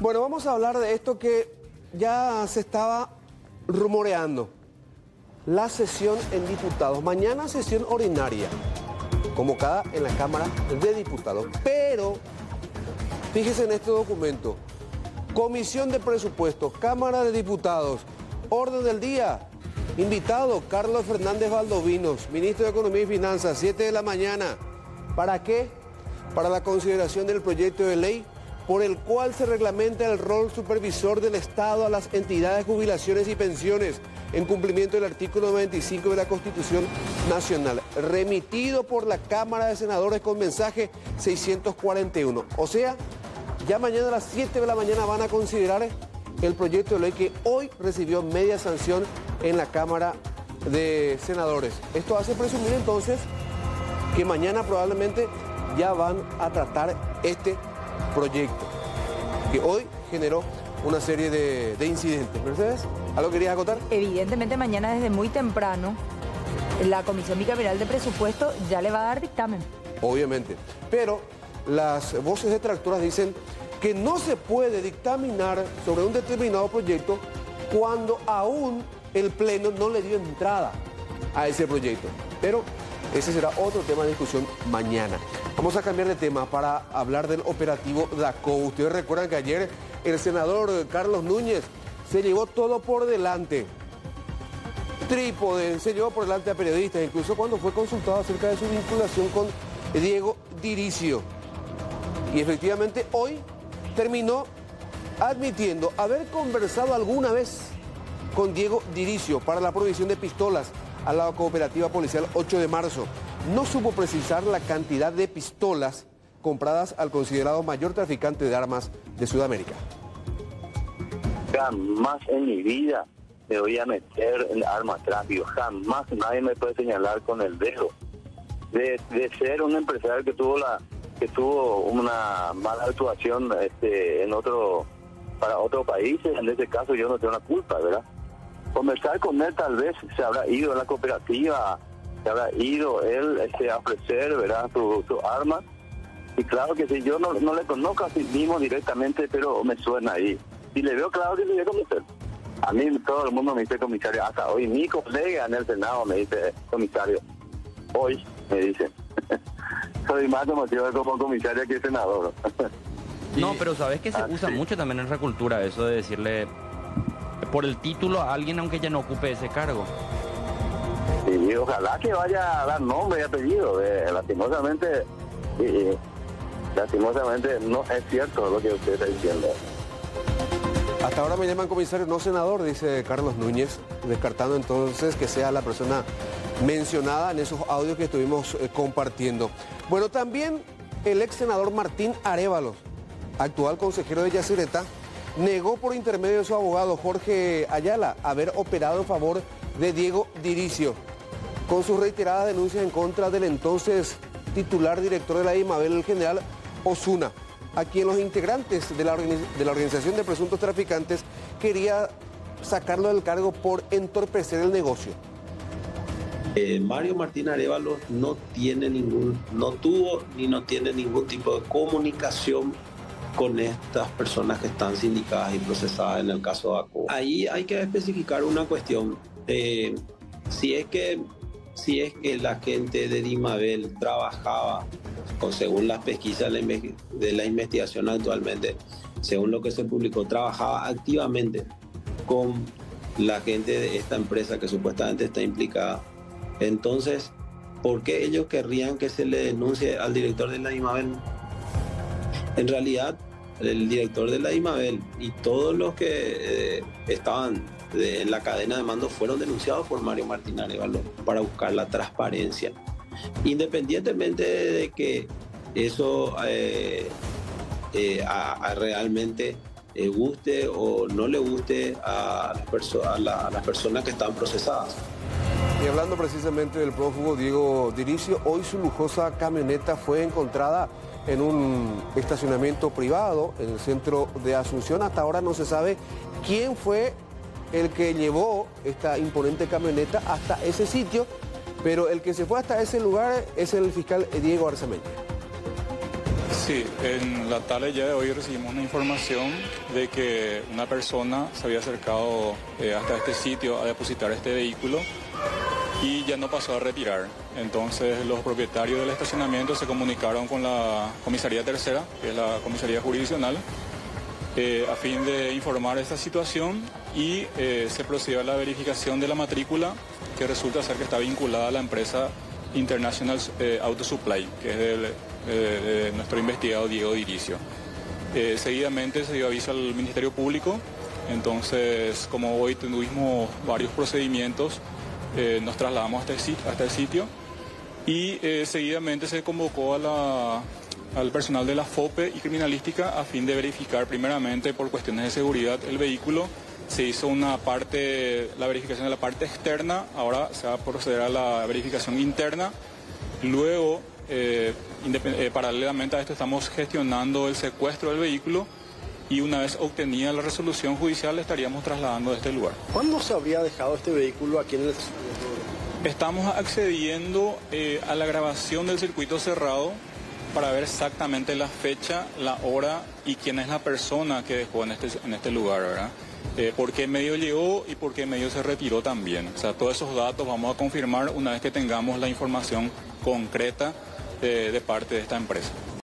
Bueno, vamos a hablar de esto que ya se estaba rumoreando. La sesión en diputados. Mañana sesión ordinaria, convocada en la Cámara de Diputados. Pero, fíjese en este documento. Comisión de Presupuestos, Cámara de Diputados, orden del día. Invitado, Carlos Fernández Valdovinos, ministro de Economía y Finanzas, 7 de la mañana. ¿Para qué? Para la consideración del proyecto de ley por el cual se reglamenta el rol supervisor del Estado a las entidades de jubilaciones y pensiones en cumplimiento del artículo 95 de la Constitución Nacional, remitido por la Cámara de Senadores con mensaje 641. O sea, ya mañana a las 7 de la mañana van a considerar el proyecto de ley que hoy recibió media sanción en la Cámara de Senadores. Esto hace presumir entonces que mañana probablemente ya van a tratar este proyecto, que hoy generó una serie de, incidentes. Mercedes, ¿algo querías acotar? Evidentemente mañana desde muy temprano la Comisión Bicameral de Presupuesto ya le va a dar dictamen. Obviamente, pero las voces detractoras dicen que no se puede dictaminar sobre un determinado proyecto cuando aún el Pleno no le dio entrada a ese proyecto. Pero ese será otro tema de discusión mañana. Vamos a cambiar de tema para hablar del operativo DACO. Ustedes recuerdan que ayer el senador Carlos Núñez se llevó todo por delante. Trípode, se llevó por delante a periodistas, incluso cuando fue consultado acerca de su vinculación con Diego Diricio. Y efectivamente hoy terminó admitiendo haber conversado alguna vez con Diego Diricio para la provisión de pistolas a la cooperativa policial 8 de marzo. No supo precisar la cantidad de pistolas compradas al considerado mayor traficante de armas de Sudamérica. Jamás en mi vida me voy a meter en armas tráfico, jamás nadie me puede señalar con el dedo. De, ser un empresario que tuvo la que tuvo una mala actuación este, en otro para otro país, en este caso yo no tengo la culpa, ¿verdad? Conversar con él tal vez se habrá ido a la cooperativa, se habrá ido él este, a ofrecer ¿verdad? Su, su arma. Y claro que si yo no, no le conozco a sí mismo directamente, pero me suena ahí. Y le veo claro que le voy a conocer. A mí todo el mundo me dice comisario, hasta hoy mi colega en el Senado me dice comisario. Hoy me dice. Soy más conocido como comisario que senador. no, pero sabes que se usa mucho también en la cultura eso de decirle por el título a alguien aunque ya no ocupe ese cargo. Y ojalá que vaya a dar nombre y apellido. Eh, lastimosamente, lastimosamente no es cierto lo que usted está diciendo. Hasta ahora me llaman comisario, no senador, dice Carlos Núñez, descartando entonces que sea la persona mencionada en esos audios que estuvimos eh, compartiendo. Bueno, también el ex senador Martín Arevalo, actual consejero de Yacireta, negó por intermedio de su abogado Jorge Ayala haber operado en favor de Diego Diricio. Con sus reiteradas denuncias en contra del entonces titular director de la IMABEL, el general Osuna, a quien los integrantes de la, de la Organización de Presuntos Traficantes quería sacarlo del cargo por entorpecer el negocio. Eh, Mario Martín Arevalo no tiene ningún, no tuvo ni no tiene ningún tipo de comunicación con estas personas que están sindicadas y procesadas en el caso de ACO. Ahí hay que especificar una cuestión. Eh, si es que si es que la gente de Dimabel trabajaba, según las pesquisas de la investigación actualmente, según lo que se publicó, trabajaba activamente con la gente de esta empresa que supuestamente está implicada. Entonces, ¿por qué ellos querrían que se le denuncie al director de la Dimabel? En realidad, el director de la IMABEL y todos los que eh, estaban en la cadena de mando fueron denunciados por Mario Martín Arevalo para buscar la transparencia. Independientemente de que eso eh, eh, realmente guste o no le guste a las personas que están procesadas. Y hablando precisamente del prófugo Diego Diricio, hoy su lujosa camioneta fue encontrada en un estacionamiento privado en el centro de Asunción. Hasta ahora no se sabe quién fue el que llevó esta imponente camioneta hasta ese sitio, pero el que se fue hasta ese lugar es el fiscal Diego Arzameña. Sí, en la tarde ya de hoy recibimos una información de que una persona se había acercado eh, hasta este sitio a depositar este vehículo y ya no pasó a retirar. Entonces los propietarios del estacionamiento se comunicaron con la comisaría tercera, que es la comisaría jurisdiccional, eh, a fin de informar esta situación y eh, se procedió a la verificación de la matrícula que resulta ser que está vinculada a la empresa International Auto Supply, que es del eh, nuestro investigado Diego Diricio. Eh, seguidamente se dio aviso al Ministerio Público, entonces como hoy tuvimos varios procedimientos, eh, nos trasladamos hasta el sitio, hasta el sitio y seguidamente se convocó al personal de la FOPE y criminalística a fin de verificar primeramente por cuestiones de seguridad el vehículo. Se hizo una parte, la verificación de la parte externa, ahora se va a proceder a la verificación interna. Luego eh, eh, paralelamente a esto estamos gestionando el secuestro del vehículo y una vez obtenida la resolución judicial estaríamos trasladando de este lugar. ¿Cuándo se habría dejado este vehículo aquí en el Estamos accediendo eh, a la grabación del circuito cerrado para ver exactamente la fecha, la hora y quién es la persona que dejó en este, en este lugar, ¿verdad? por qué medio llegó y por qué medio se retiró también. O sea, todos esos datos vamos a confirmar una vez que tengamos la información concreta de, parte de esta empresa.